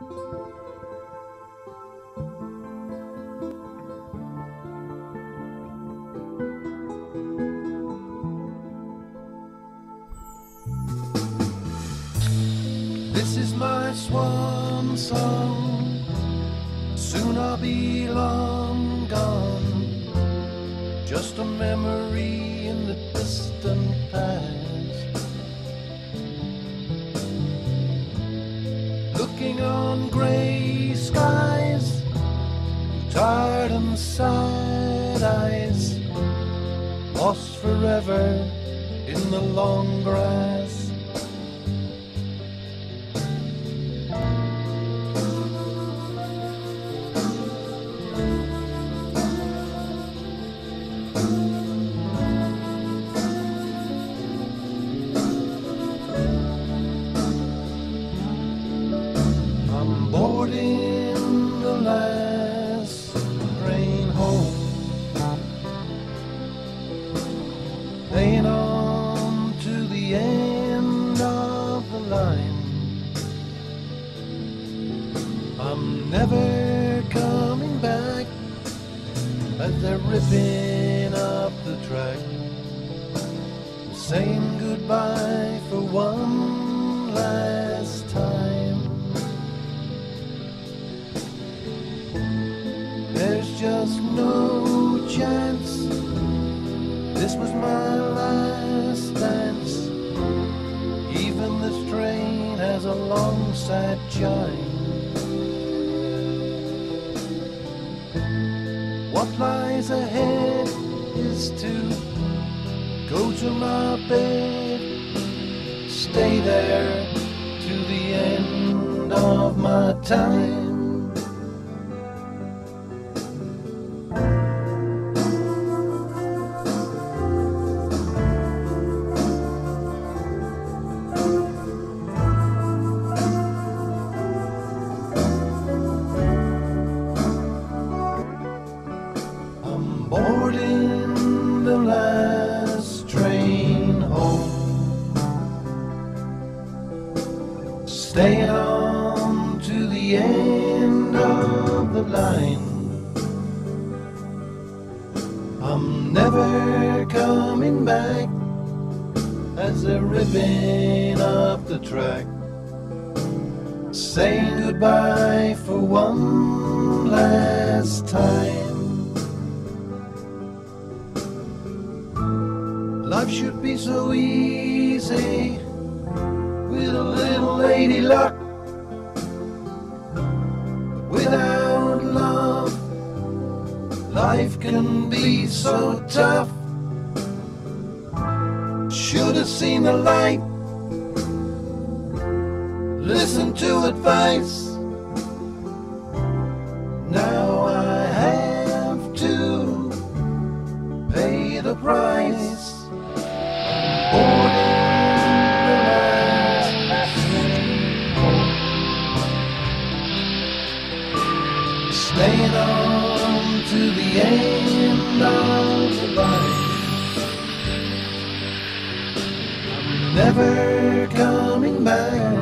This is my swan song. Soon I'll be long gone. Just a memory in the distant past. Gray skies, tired and sad eyes, lost forever in the long grass. I'm the last train home. Laying on to the end of the line. I'm never coming back as they're ripping up the track. Saying goodbye for one This was my last dance. Even this train has a long sad chime. What lies ahead is to go to my bed, stay there to the end of my time. Staying on to the end of the line. I'm never coming back as they're ripping up the track. Saying goodbye for one last time. Life should be so easy a luck. Without love, life can be so tough. Should have seen the light, listen to advice. Staying on to the end of the. I'm never coming back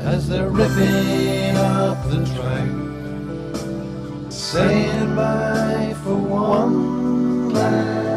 as they're ripping up the track. Saying bye for one last.